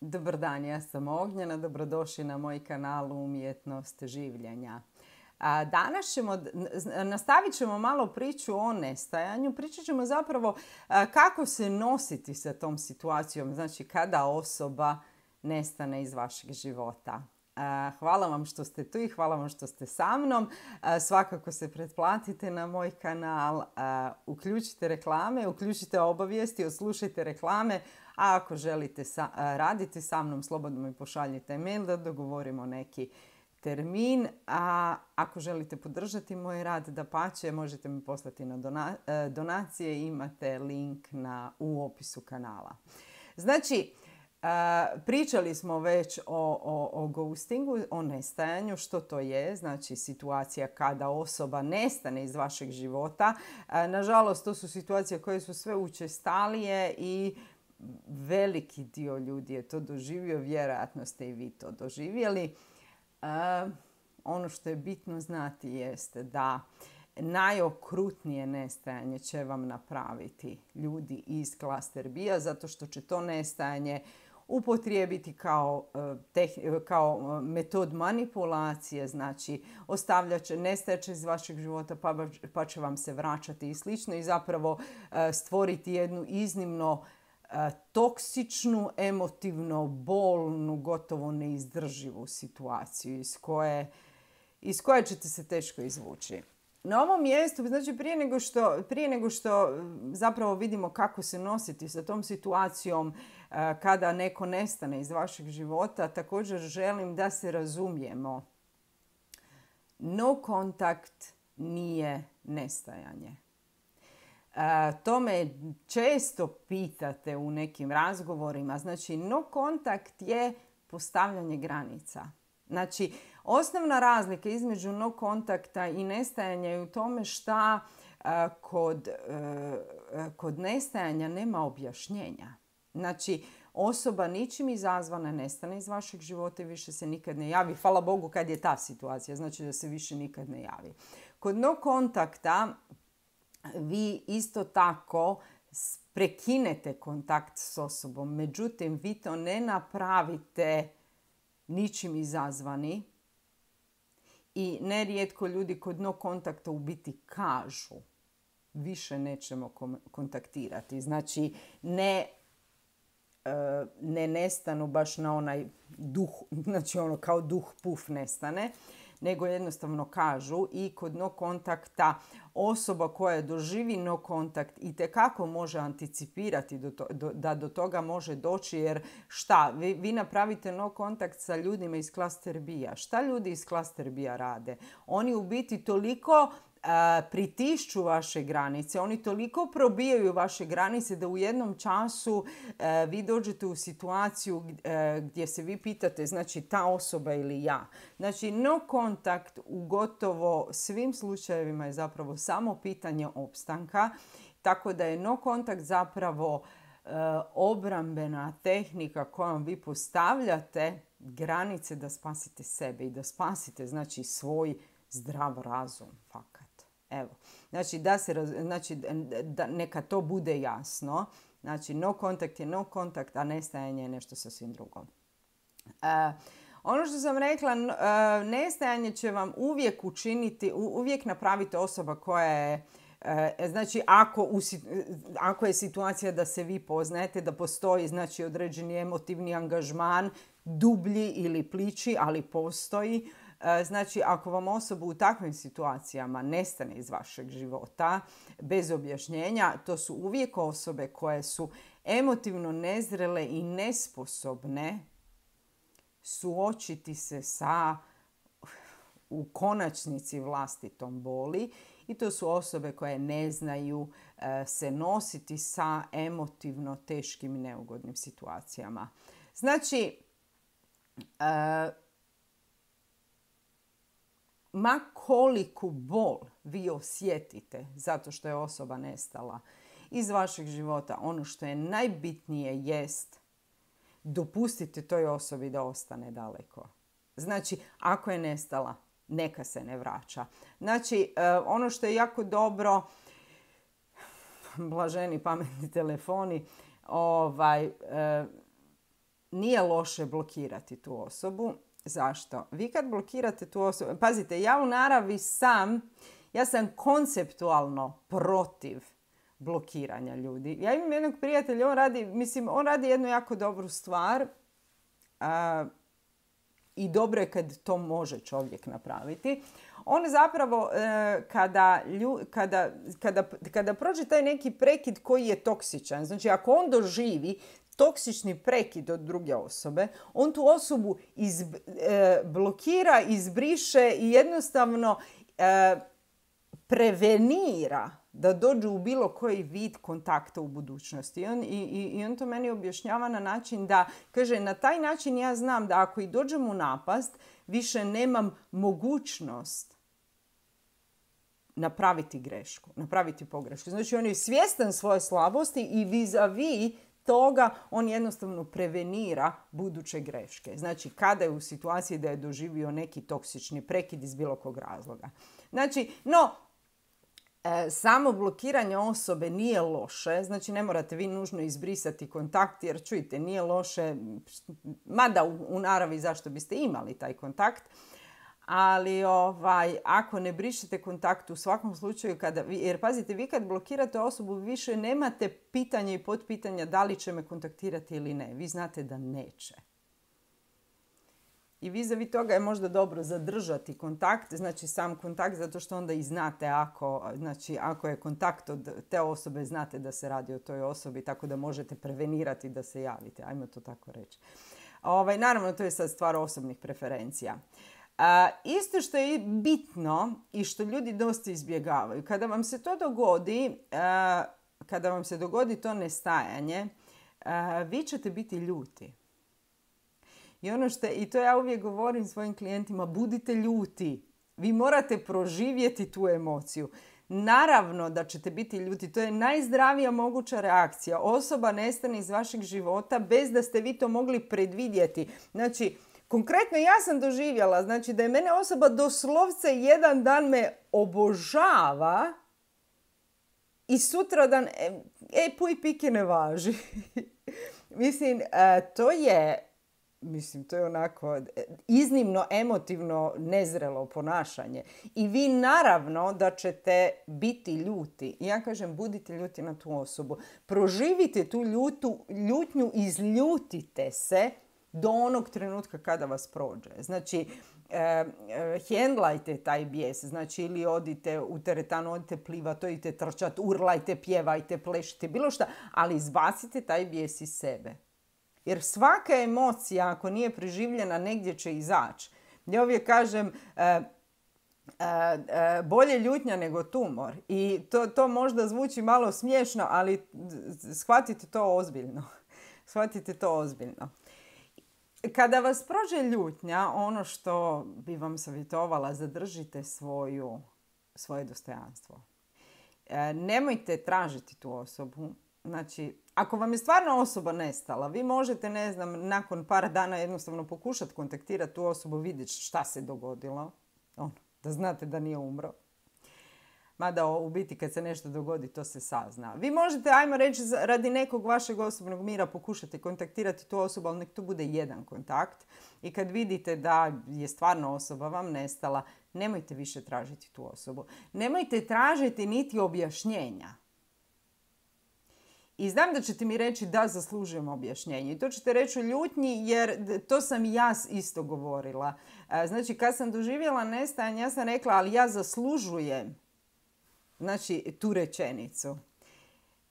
Dobar dan, ja sam Ognjena, dobrodošli na moj kanal Umjetnost življenja. Danas ćemo, nastavit ćemo malo priču o nestajanju. Pričat ćemo zapravo kako se nositi sa tom situacijom, znači kada osoba nestane iz vašeg života. Hvala vam što ste tu i hvala vam što ste sa mnom. Svakako se pretplatite na moj kanal, uključite reklame, uključite obavijesti, odslušajte reklame, a ako želite raditi sa mnom, slobodno mi pošaljite mail da dogovorimo neki termin. A ako želite podržati moj rad, da pače, možete mi poslati na e, donacije. Imate link na, u opisu kanala. Znači, pričali smo već o, o, o ghostingu, o nestajanju, što to je, znači situacija kada osoba nestane iz vašeg života. nažalost, to su situacije koje su sve učestalije i veliki dio ljudi je to doživio, vjerojatno ste i vi to doživjeli. ono što je bitno znati jeste da najokrutnije nestajanje će vam napraviti ljudi iz klaster bija zato što će to nestajanje upotrijebiti kao, e, kao e, metod manipulacije, znači ostavljat će, nestajat iz vašeg života pa, pa će vam se vraćati i slično i zapravo e, stvoriti jednu iznimno toksičnu, emotivno bolnu, gotovo neizdrživu situaciju iz koje, iz koje ćete se teško izvući. Na ovom mjestu, znači prije nego, što, prije nego što zapravo vidimo kako se nositi sa tom situacijom kada neko nestane iz vašeg života, također želim da se razumijemo. No kontakt nije nestajanje. To me često pitate u nekim razgovorima. Znači, no kontakt je postavljanje granica. Znači, osnovna razlika između no kontakta i nestajanja je u tome šta kod, kod nestajanja nema objašnjenja. Znači, osoba ničim izazvana nestane iz vašeg života i više se nikad ne javi. Hvala Bogu kad je ta situacija, znači da se više nikad ne javi. Kod no kontakta vi isto tako prekinete kontakt s osobom. Međutim, vi to ne napravite ničim izazvani i nerijetko ljudi kod no kontakta u biti kažu više nećemo kontaktirati. Znači, ne, e, ne nestanu baš na onaj duh, znači ono kao duh puf nestane, nego jednostavno kažu i kod no kontakta osoba koja doživi no kontakt i tekako može anticipirati do to, da do toga može doći jer šta, vi, vi napravite no kontakt sa ljudima iz klaster bija. Šta ljudi iz klaster bija rade? Oni u biti toliko pritišću vaše granice, oni toliko probijaju vaše granice da u jednom času vi dođete u situaciju gdje se vi pitate znači ta osoba ili ja. Znači no kontakt u gotovo svim slučajevima je zapravo samo pitanje opstanka, tako da je no kontakt zapravo obrambena tehnika kojom vi postavljate granice da spasite sebe i da spasite znači svoj zdrav razum. Evo, znači, da se, znači da neka to bude jasno. Znači, no kontakt je no kontakt, a nestajanje je nešto sasvim drugo. E, ono što sam rekla, e, nestajanje će vam uvijek učiniti, uvijek napraviti osoba koja je e, Znači, ako, ako je situacija da se vi poznajete, da postoji znači, određeni emotivni angažman, dublji ili pliči, ali postoji, znači, ako vam osoba u takvim situacijama nestane iz vašeg života bez objašnjenja, to su uvijek osobe koje su emotivno nezrele i nesposobne suočiti se sa u konačnici vlastitom boli i to su osobe koje ne znaju e, se nositi sa emotivno teškim i neugodnim situacijama. Znači, e, ma koliku bol vi osjetite zato što je osoba nestala iz vašeg života, ono što je najbitnije jest dopustite toj osobi da ostane daleko. Znači, ako je nestala, neka se ne vraća. Znači, e, ono što je jako dobro, blaženi pametni telefoni, ovaj, e, nije loše blokirati tu osobu. Zašto? Vi kad blokirate tu osobu, pazite, ja u naravi sam, ja sam konceptualno protiv blokiranja ljudi. Ja imam jednog prijatelja, on radi, mislim, on radi jednu jako dobru stvar i dobro je kad to može čovjek napraviti. On zapravo, e, kada, kada, kada, kada prođe taj neki prekid koji je toksičan, znači ako on doživi toksični prekid od druge osobe, on tu osobu iz, e, blokira, izbriše i jednostavno e, prevenira da dođu u bilo koji vid kontakta u budućnosti. I on, i, i on to meni objašnjava na način da, kaže, na taj način ja znam da ako i dođem u napast, više nemam mogućnost napraviti grešku, napraviti pogrešku. Znači on je svjestan svoje slabosti i vis-a-vis toga on jednostavno prevenira buduće greške. Znači kada je u situaciji da je doživio neki toksični prekid iz bilo kog razloga. Znači, no, E, samo blokiranje osobe nije loše, znači ne morate vi nužno izbrisati kontakt jer čujte, nije loše, mada u, u naravi zašto biste imali taj kontakt, ali ovaj, ako ne brišete kontakt u svakom slučaju, kada, jer pazite, vi kad blokirate osobu više nemate pitanja i potpitanja da li će me kontaktirati ili ne. Vi znate da neće. I vizavi toga je možda dobro zadržati kontakt, znači sam kontakt, zato što onda i znate ako, znači ako je kontakt od te osobe, znate da se radi o toj osobi, tako da možete prevenirati da se javite, ajmo to tako reći. Ovaj, naravno, to je sad stvar osobnih preferencija. Isto što je bitno i što ljudi dosta izbjegavaju, kada vam se to dogodi, kada vam se dogodi to nestajanje, vi ćete biti ljuti. I ono što, i to ja uvijek govorim svojim klijentima, budite ljuti. Vi morate proživjeti tu emociju. Naravno da ćete biti ljuti. To je najzdravija moguća reakcija. Osoba nestane iz vašeg života bez da ste vi to mogli predvidjeti. Znači, konkretno ja sam doživjela, znači da je mene osoba doslovce jedan dan me obožava i sutradan, e, e puj pike ne važi. Mislim, e, to je Mislim, to je onako e, iznimno emotivno nezrelo ponašanje. I vi naravno da ćete biti ljuti. Ja kažem, budite ljuti na tu osobu. Proživite tu ljutu, ljutnju, izljutite se do onog trenutka kada vas prođe. Znači, e, hendlajte taj bijes. Znači, ili odite u teretanu, odite plivat, odite trčat, urlajte, pjevajte, plešite, bilo šta. Ali izbacite taj bijes iz sebe. Jer svaka emocija ako nije preživljena negdje će izaći. Ja uvijek kažem e, e, e, bolje ljutnja nego tumor. I to, to možda zvuči malo smiješno, ali shvatite to ozbiljno. Shvatite to ozbiljno. Kada vas prođe ljutnja, ono što bi vam savjetovala, zadržite svoju, svoje dostojanstvo. Nemojte tražiti tu osobu. Znači, ako vam je stvarno osoba nestala, vi možete, ne znam, nakon par dana jednostavno pokušati kontaktirati tu osobu, vidjeti šta se dogodilo. Ono, da znate da nije umro. Mada u biti kad se nešto dogodi to se sazna. Vi možete, ajmo reći, radi nekog vašeg osobnog mira pokušati kontaktirati tu osobu, ali nek to bude jedan kontakt. I kad vidite da je stvarno osoba vam nestala, nemojte više tražiti tu osobu. Nemojte tražiti niti objašnjenja. I znam da ćete mi reći da zaslužujem objašnjenje. I to ćete reći u ljutnji jer to sam i ja isto govorila. E, znači kad sam doživjela nestajanje ja sam rekla ali ja zaslužujem znači, tu rečenicu.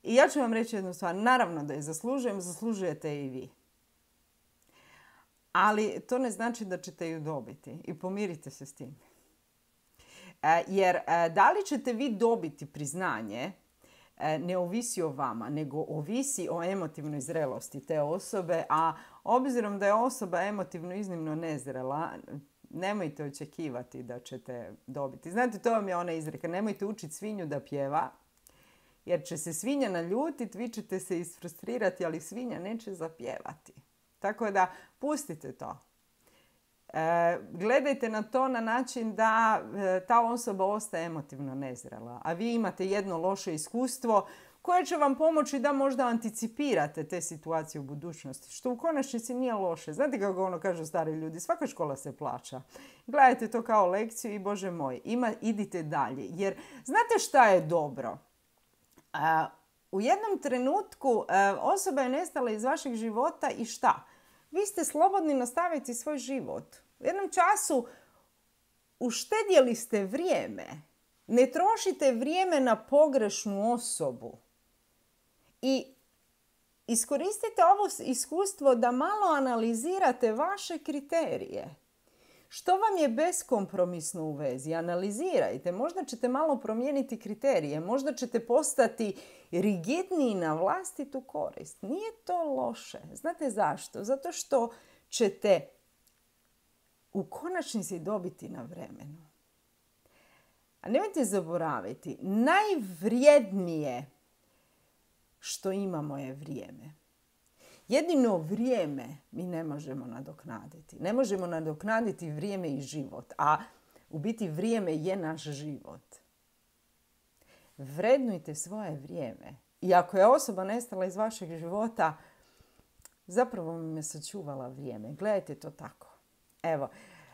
I ja ću vam reći jednu stvar. Naravno da je zaslužujem, zaslužujete i vi. Ali to ne znači da ćete ju dobiti. I pomirite se s tim. E, jer e, da li ćete vi dobiti priznanje E, ne ovisi o vama, nego ovisi o emotivnoj zrelosti te osobe, a obzirom da je osoba emotivno iznimno nezrela, nemojte očekivati da ćete dobiti. Znate, to vam je ona izreka, nemojte učiti svinju da pjeva, jer će se svinja naljutiti, vi ćete se isfrustrirati, ali svinja neće zapjevati. Tako da pustite to. E, gledajte na to na način da e, ta osoba ostaje emotivno nezrela, a vi imate jedno loše iskustvo koje će vam pomoći da možda anticipirate te situacije u budućnosti, što u konačnici nije loše. Znate kako ono kažu stari ljudi, svaka škola se plaća. Gledajte to kao lekciju i bože moj, ima, idite dalje. Jer znate šta je dobro? u jednom trenutku osoba je nestala iz vašeg života i šta? Vi ste slobodni nastaviti svoj život. U jednom času uštedjeli ste vrijeme. Ne trošite vrijeme na pogrešnu osobu. I iskoristite ovo iskustvo da malo analizirate vaše kriterije. Što vam je beskompromisno u vezi? Analizirajte. Možda ćete malo promijeniti kriterije. Možda ćete postati rigidniji na vlastitu korist. Nije to loše. Znate zašto? Zato što ćete u konačnici dobiti na vremenu. A nemojte zaboraviti, najvrijednije što imamo je vrijeme. Jedino vrijeme mi ne možemo nadoknaditi. Ne možemo nadoknaditi vrijeme i život, a u biti vrijeme je naš život. Vrednujte svoje vrijeme. I ako je osoba nestala iz vašeg života, zapravo mi me sačuvala vrijeme. Gledajte to tako. Evo,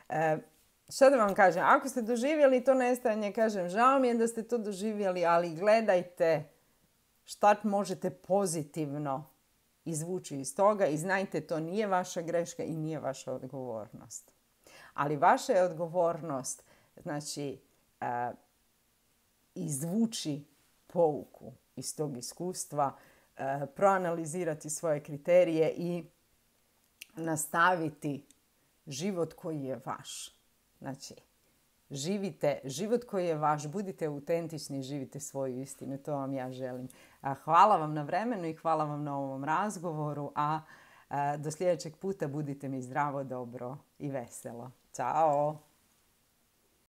e, što da vam kažem, ako ste doživjeli to nestajanje, kažem, žao mi je da ste to doživjeli, ali gledajte šta možete pozitivno izvući iz toga i znajte to nije vaša greška i nije vaša odgovornost. Ali vaša je odgovornost znači uh, izvući pouku iz tog iskustva, proanalizirati svoje kriterije i nastaviti život koji je vaš. Znači, živite život koji je vaš, budite autentični, živite svoju istinu, to vam ja želim. Hvala vam na vremenu i hvala vam na ovom razgovoru, a do sljedećeg puta budite mi zdravo, dobro i veselo. Ćao!